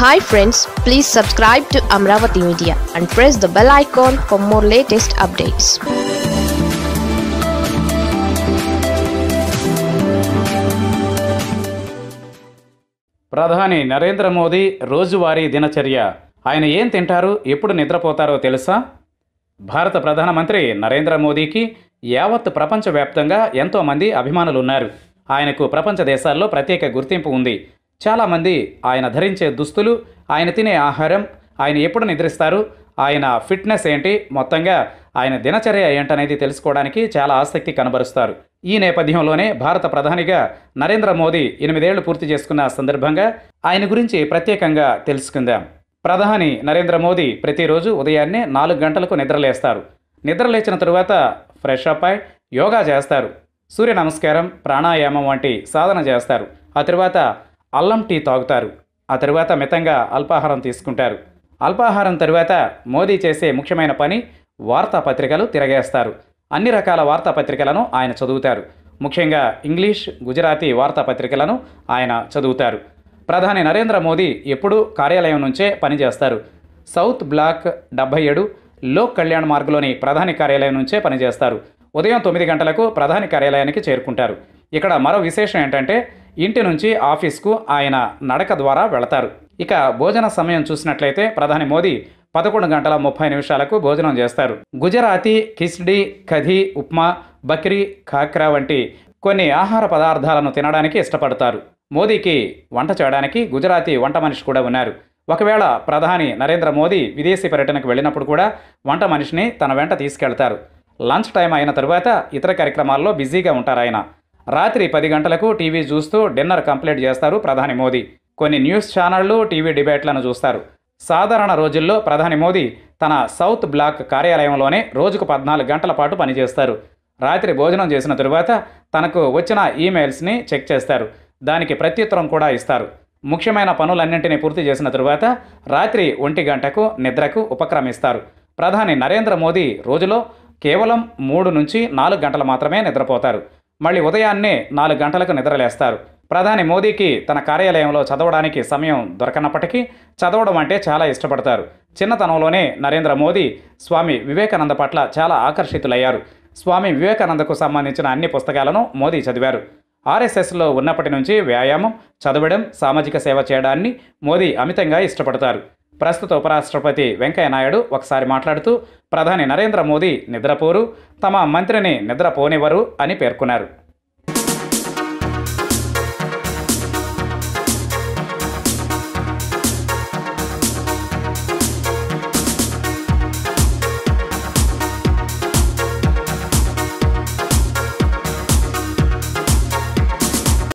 Hi friends please subscribe to Amaravati media and press the bell icon for more latest updates ప్రధాని నరేంద్ర మోదీ రోజువారీ దినచర్య. ఆయన ఏం తింటారు ఎప్పుడు నిద్రపోతారో తెలుసా? భారత ప్రధానమంత్రి నరేంద్ర మోదీకి యావత్ ప్రపంచవ్యాప్తంగా ఎంతోమంది అభిమానులు ఉన్నారు ఆయనకు ప్రపంచ దేశాల్లో ప్రత్యేక గుర్తింపు ఉంది. చాలామంది ఆయన ధరించే దుస్తులు ఆయన తినే ఆహారం ఆయన ఎప్పుడు నిద్రిస్తారు ఆయన ఫిట్నెస్ ఏంటి మొత్తంగా ఆయన దినచర్య ఏంటనేది తెలుసుకోవడానికి చాలా ఆసక్తి కనబరుస్తారు. ఈ నేపథ్యంలోనే భారత ప్రధానిగా నరేంద్ర మోదీ ఎనిమిదేళ్ళు పూర్తి చేసుకున్న సందర్భంగా ఆయన గురించి ప్రత్యేకంగా తెలుసుకుందాం. ప్రధాని నరేంద్ర మోదీ ప్రతిరోజు ఉదయాన్నే నాలుగు గంటలకు నిద్రలేస్తారు. నిద్రలేచిన తరువాత ఫ్రెష్ అప్ అయి యోగా చేస్తారు. సూర్య నమస్కారం ప్రాణాయామం వంటి సాధన చేస్తారు. ఆ తరువాత అల్లం టీ తాగుతారు. ఆ తరువాత మితంగా అల్పాహారం తీసుకుంటారు. అల్పాహారం తరువాత మోదీ చేసే ముఖ్యమైన పని వార్తాపత్రికలు తిరగేస్తారు. అన్ని రకాల వార్తాపత్రికలను ఆయన చదువుతారు. ముఖ్యంగా ఇంగ్లీష్ గుజరాతీ వార్తాపత్రికలను ఆయన చదువుతారు. ప్రధాని నరేంద్ర మోదీ ఎప్పుడూ కార్యాలయం నుంచే పనిచేస్తారు సౌత్ బ్లాక్ డెబ్బై ఏడు లోక్ కళ్యాణ్ మార్గ్లోని ప్రధాని కార్యాలయం నుంచే పనిచేస్తారు ఉదయం తొమ్మిది గంటలకు ప్రధాని కార్యాలయానికి చేరుకుంటారు. ఇక్కడ మరో విశేషం ఏంటంటే ఇంటి నుంచి ఆఫీస్కు ఆయన నడక ద్వారా వెళతారు. ఇక భోజన సమయం చూసినట్లయితే ప్రధాని మోదీ పదకొండు గంటల ముప్పై నిమిషాలకు భోజనం చేస్తారు. గుజరాతీ కిస్డీ కధీ ఉప్మా బక్రీ ఖాక్రా వంటి కొన్ని ఆహార పదార్థాలను తినడానికి ఇష్టపడతారు. మోదీకి వంట చేయడానికి గుజరాతీ వంట మనిషి కూడా ఉన్నారు. ఒకవేళ ప్రధాని నరేంద్ర మోదీ విదేశీ పర్యటనకు వెళ్ళినప్పుడు కూడా వంట మనిషిని తన వెంట తీసుకెళ్తారు. లంచ్ టైం అయిన తరువాత ఇతర కార్యక్రమాల్లో బిజీగా ఉంటారు ఆయన. రాత్రి పది గంటలకు టీవీ చూస్తూ డిన్నర్ కంప్లీట్ చేస్తారు ప్రధాని మోదీ. కొన్ని న్యూస్ ఛానళ్ళు టీవీ డిబేట్లను చూస్తారు. సాధారణ రోజుల్లో ప్రధాని మోదీ తన సౌత్ బ్లాక్ కార్యాలయంలోనే రోజుకు పద్నాలుగు గంటల పాటు పనిచేస్తారు. రాత్రి భోజనం చేసిన తరువాత తనకు వచ్చిన ఈమెయిల్స్ని చెక్ చేస్తారు. దానికి ప్రత్యుత్తరం కూడా ఇస్తారు. ముఖ్యమైన పనులన్నింటినీ పూర్తి చేసిన తరువాత రాత్రి ఒంటి గంటకు నిద్రకు ఉపక్రమిస్తారు. ప్రధాని నరేంద్ర మోదీ రోజులో కేవలం మూడు నుంచి నాలుగు గంటలు మాత్రమే నిద్రపోతారు. మళ్ళీ ఉదయాన్నే నాలుగు గంటలకు నిద్రలేస్తారు. ప్రధాని మోదీకి తన కార్యాలయంలో చదవడానికి సమయం దొరకనప్పటికీ చదవడం అంటే చాలా ఇష్టపడతారు. చిన్నతనంలోనే నరేంద్ర మోదీ స్వామి వివేకానంద పట్ల చాలా ఆకర్షితులయ్యారు. స్వామి వివేకానందకు సంబంధించిన అన్ని పుస్తకాలను మోదీ చదివారు. ఆర్ఎస్ఎస్లో ఉన్నప్పటి నుంచి వ్యాయామం చదవడం సామాజిక సేవ చేయడాన్ని మోదీ అమితంగా ఇష్టపడతారు. ప్రస్తుత ఉపరాష్ట్రపతి వెంకయ్యనాయుడు ఒకసారి మాట్లాడుతూ ప్రధాని నరేంద్ర మోదీ నిద్రపోరు తమ మంత్రిని నిద్రపోనివ్వరు అని పేర్కొన్నారు.